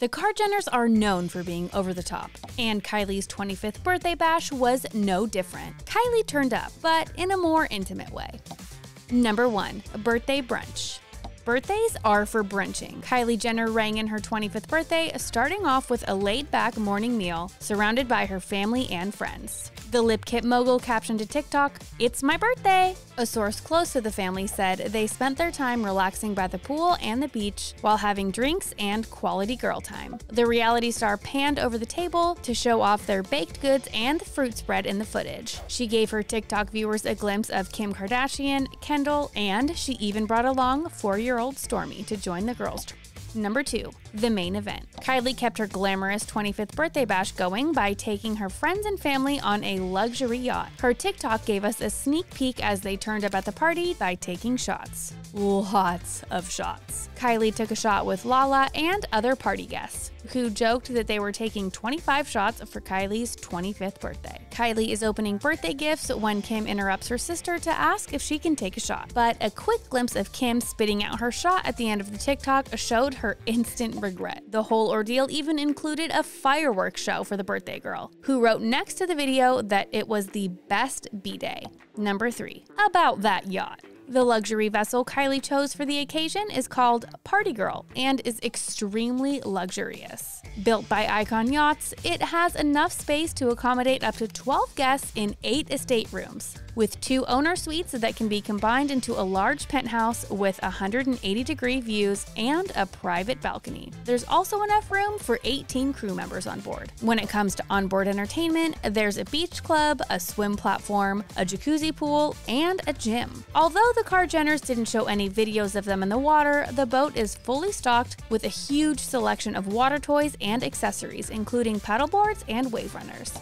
The Kar Jenners are known for being over the top, and Kylie's 25th birthday bash was no different. Kylie turned up, but in a more intimate way. Number 1. Birthday Brunch Birthdays are for brunching. Kylie Jenner rang in her 25th birthday, starting off with a laid back morning meal surrounded by her family and friends. The lip kit mogul captioned to TikTok, It's my birthday! A source close to the family said they spent their time relaxing by the pool and the beach while having drinks and quality girl time. The reality star panned over the table to show off their baked goods and the fruit spread in the footage. She gave her TikTok viewers a glimpse of Kim Kardashian, Kendall, and she even brought along four year old Stormi to join the girls. Number two, the main event. Kylie kept her glamorous 25th birthday bash going by taking her friends and family on a luxury yacht. Her TikTok gave us a sneak peek as they turned up at the party by taking shots. Lots of shots. Kylie took a shot with Lala and other party guests, who joked that they were taking 25 shots for Kylie's 25th birthday. Kylie is opening birthday gifts when Kim interrupts her sister to ask if she can take a shot. But a quick glimpse of Kim spitting out her shot at the end of the TikTok showed her instant regret. The whole ordeal even included a fireworks show for the birthday girl, who wrote next to the video that it was the best B day. Number 3. About that yacht. The luxury vessel Kylie chose for the occasion is called Party Girl and is extremely luxurious. Built by Icon Yachts, it has enough space to accommodate up to 12 guests in 8 estate rooms with two owner suites that can be combined into a large penthouse with 180 degree views and a private balcony. There's also enough room for 18 crew members on board. When it comes to onboard entertainment, there's a beach club, a swim platform, a jacuzzi pool, and a gym. Although the Kar Jenners didn't show any videos of them in the water, the boat is fully stocked with a huge selection of water toys and accessories, including paddleboards and wave runners.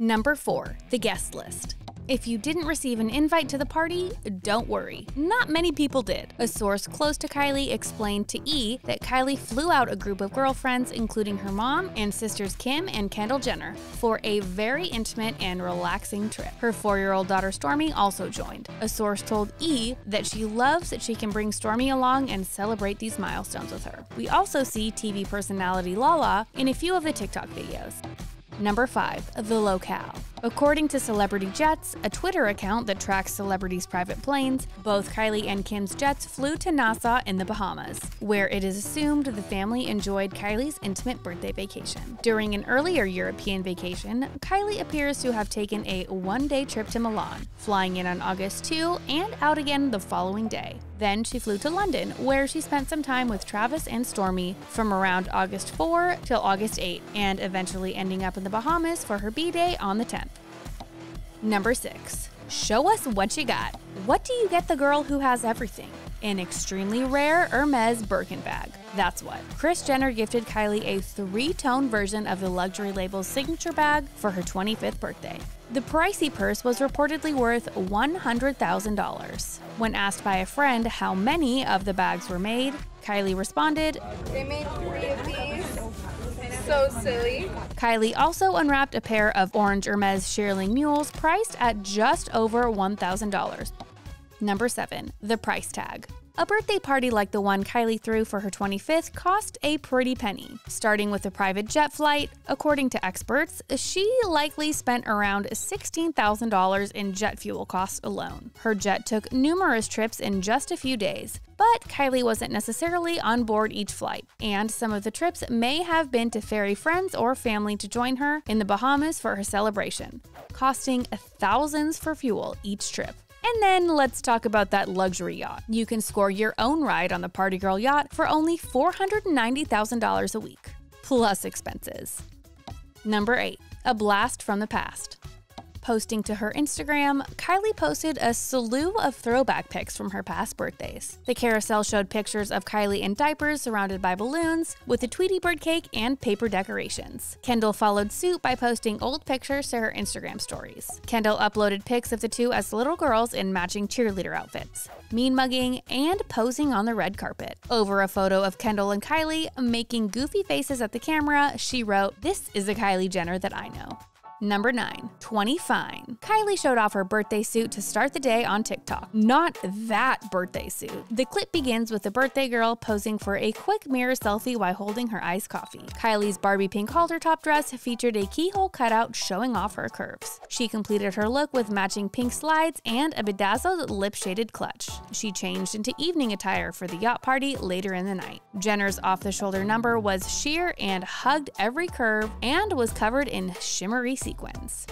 Number 4. The Guest List if you didn't receive an invite to the party, don't worry. Not many people did. A source close to Kylie explained to E that Kylie flew out a group of girlfriends, including her mom and sisters Kim and Kendall Jenner, for a very intimate and relaxing trip. Her four year old daughter Stormi also joined. A source told E that she loves that she can bring Stormi along and celebrate these milestones with her. We also see TV personality Lala in a few of the TikTok videos. Number 5. The Locale. According to Celebrity Jets, a Twitter account that tracks celebrities' private planes, both Kylie and Kim's jets flew to Nassau in the Bahamas, where it is assumed the family enjoyed Kylie's intimate birthday vacation. During an earlier European vacation, Kylie appears to have taken a one day trip to Milan, flying in on August 2 and out again the following day. Then she flew to London, where she spent some time with Travis and Stormi from around August 4 till August 8, and eventually ending up in the Bahamas for her B Day on the 10th. Number 6. Show us what you got. What do you get the girl who has everything? An extremely rare Hermes Birkin bag. That's what. Kris Jenner gifted Kylie a three tone version of the luxury label's signature bag for her 25th birthday. The pricey purse was reportedly worth $100,000. When asked by a friend how many of the bags were made, Kylie responded, They made three. So silly. Kylie also unwrapped a pair of orange Hermes shearling mules priced at just over $1,000. Number 7. The price tag. A birthday party like the one Kylie threw for her 25th cost a pretty penny. Starting with a private jet flight, according to experts, she likely spent around $16,000 in jet fuel costs alone. Her jet took numerous trips in just a few days, but Kylie wasn't necessarily on board each flight, and some of the trips may have been to ferry friends or family to join her in the Bahamas for her celebration, costing thousands for fuel each trip. And then let's talk about that luxury yacht. You can score your own ride on the Party Girl yacht for only $490,000 a week, plus expenses. Number 8. A blast from the past. Posting to her Instagram, Kylie posted a slew of throwback pics from her past birthdays. The carousel showed pictures of Kylie in diapers surrounded by balloons, with a Tweety Bird cake and paper decorations. Kendall followed suit by posting old pictures to her Instagram stories. Kendall uploaded pics of the two as little girls in matching cheerleader outfits, mean mugging, and posing on the red carpet. Over a photo of Kendall and Kylie making goofy faces at the camera, she wrote, This is a Kylie Jenner that I know. Number 9. 20 Fine. Kylie showed off her birthday suit to start the day on TikTok. Not that birthday suit. The clip begins with the birthday girl posing for a quick mirror selfie while holding her iced coffee. Kylie's Barbie pink halter top dress featured a keyhole cutout showing off her curves. She completed her look with matching pink slides and a bedazzled lip shaded clutch. She changed into evening attire for the yacht party later in the night. Jenner's off the shoulder number was sheer and hugged every curve and was covered in shimmery sequence.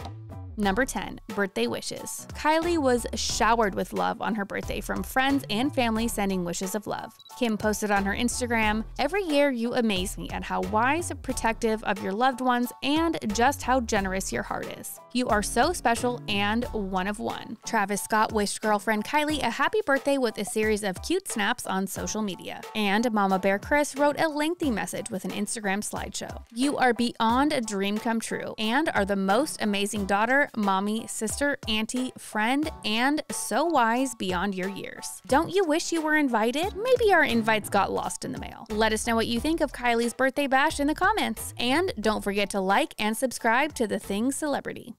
Number 10, birthday wishes. Kylie was showered with love on her birthday from friends and family sending wishes of love. Kim posted on her Instagram, Every year you amaze me at how wise, protective of your loved ones, and just how generous your heart is. You are so special and one of one. Travis Scott wished girlfriend Kylie a happy birthday with a series of cute snaps on social media. And Mama Bear Kris wrote a lengthy message with an Instagram slideshow. You are beyond a dream come true and are the most amazing daughter mommy, sister, auntie, friend, and so wise beyond your years. Don't you wish you were invited? Maybe our invites got lost in the mail. Let us know what you think of Kylie's birthday bash in the comments. And don't forget to like and subscribe to The Thing Celebrity.